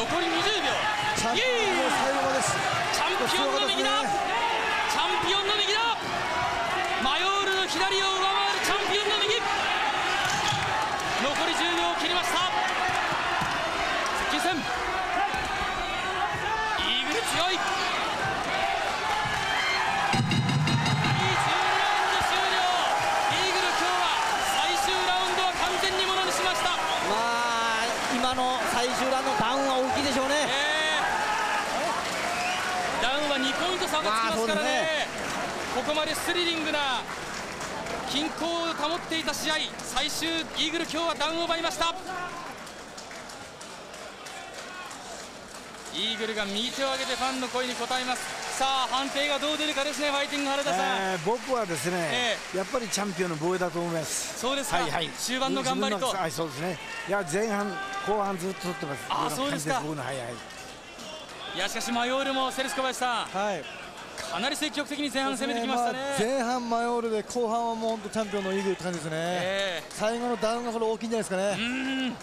残り20秒。チャンピオンの右だ、チャンピオンの右だ。マヨールの左を上回るチャンピオンの右。残り10秒を切りました。接近戦。イーグル強いあ今の最終ラウンドダウンは大きいでしょうね、え。ーダウンは2ポイント差がつきますからね,、ここまでスリリングな均衡を保っていた試合。最終イーグル今日はダウンを奪いました。イーグルが右手を上げてファンの声に応えます。さあ判定がどう出るかですねファイティング原田さん、えー僕はですね、やっぱりチャンピオンの防衛だと思います。そうですか。はいはい。終盤の頑張りと。はい、そうですね。いや前半後半ずっと取ってます。あそうですか。僕のはいはい。いやしかしマヨールもセレス小林さんはい。かなり積極的に前半攻めてきましたね。まあ前半マヨールで後半はもう本当チャンピオンのイーグルって感じですね、え最後のダウンがこれ大きいんじゃないですかね、うん。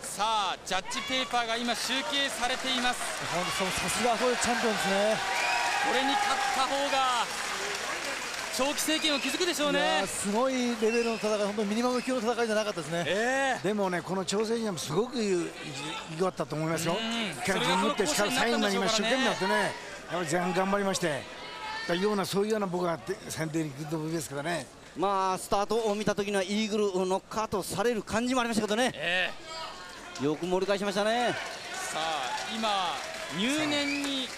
さあジャッジペーパーが今集計されています。本当そのさすがそういうチャンピオンですね。これに勝った方が長期政権を築くでしょういやねーすごいレベルの戦い本当にミニマム級の戦いじゃなかったですねえでもねこの挑戦者もすごく良かったと思いますようん。力自分ってしかも最後まで今一生懸命やってね。やっぱり前半頑張りまして。だようなそういうような僕は選定に来ると思いますからね。まあスタートを見た時にはイーグルノックアウトされる感じもありましたけどねええよく盛り返しましたねさあ今入念に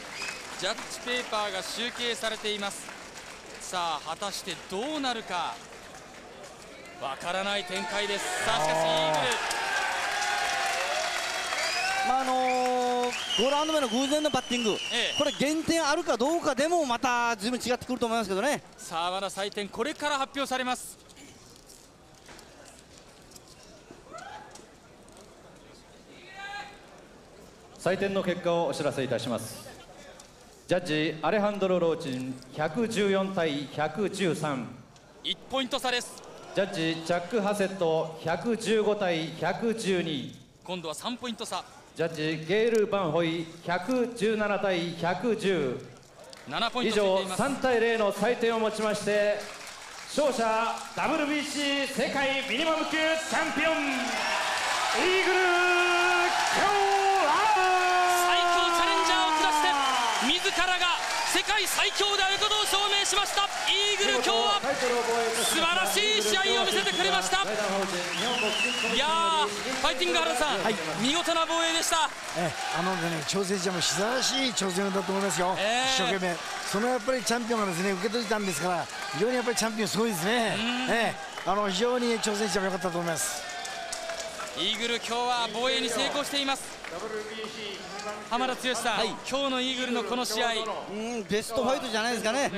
ジャッジペーパーが集計されていますさあ果たしてどうなるか。わからない展開です。さあしかしイーグル。まああのー、5ラウンド目の偶然のバッティング、ええ。これ減点あるかどうかでもまた随分違ってくると思いますけどね。さあまだ採点これから発表されます。採点の結果をお知らせいたしますジャッジアレハンドロ・ローチン114対113 1ポイント差です。ジャッジジャック・ハセット115対112今度は3ポイント差。ジャッジゲール・バンホイ117対110 7ポイン以上トついています。3対0の採点をもちまして勝者 WBC 世界ミニマム級チャンピオンイーグル最強チャレンジャーを下して自らが世界最強であることを証明しました。イーグル今日は素晴らしい試合を見せてくれました。いやーファイティング原田さん、見事な防衛でした。えあのね挑戦者も素晴らしい挑戦だと思いますよ。ええ。一生懸命。そのやっぱりチャンピオンがですね受け取りたんですから非常にやっぱりチャンピオンすごいですね。ええあの非常に挑戦者も良かったと思います。イーグル今日は防衛に成功しています浜田剛さん、今日のイーグルのこの試合。うんベストファイトじゃないですかね。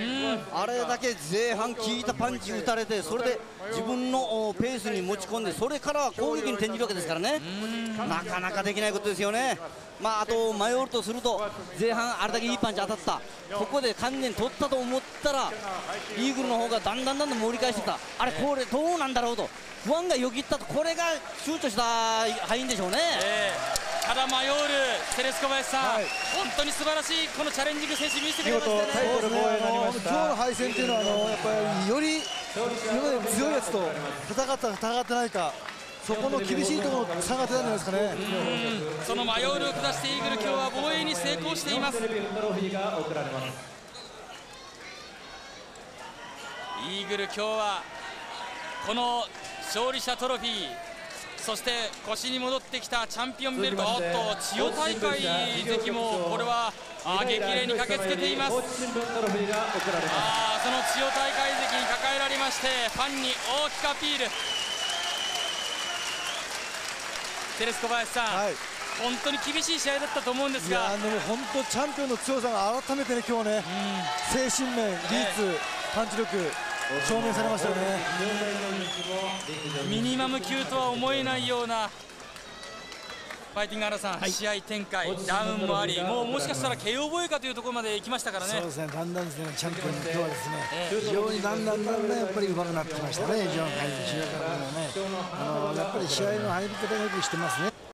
あれだけ前半効いたパンチ打たれてそれで自分のおペースに持ち込んでそれからは攻撃に転じるわけですからね。なかなかできないことですよね。まああと迷うとすると前半あれだけいいパンチ当たった。ここで完全に取ったと思ったらイーグルの方がだんだんだんだん盛り返してきた。あれこれどうなんだろうと。不安がよぎったと。これが躊躇した敗因でしょうね。えーただマヨールセレス小林さん、はい。本当に素晴らしいこのチャレンジング選手見せてくれましたね。今日の敗戦っていうのはあのやっぱりより今まで強いやつと戦ったか戦ってないかそこの厳しいところの差が出たんじゃないですかね。そのマヨールを下してイーグル今日は防衛に成功していますテレビトロフィーが贈られます。イーグル今日はこの勝利者トロフィーそして腰に戻ってきたチャンピオンベルト。おっと千代大会関もこれはあ激励に駆けつけています。あーその千代大会関に抱えられましてファンに大きくアピール。テレス小林さん、はい。本当に厳しい試合だったと思うんですいやがでも本当チャンピオンの強さが改めてね今日ね精神面技術パンチ力証明されましたよねミニマム級とは思えないようなフファイティングアナさん、試合展開、ダウンもあり、もうもしかしたら KO 防衛かというところまで行きましたからね。そうで。すね、だんだんですね、チャンピオン今日はですね、非常にだんだんだんだんやっぱり上手くなってきましたね、非常に回収からもね、あのやっぱり試合の入り方がよくしてますね。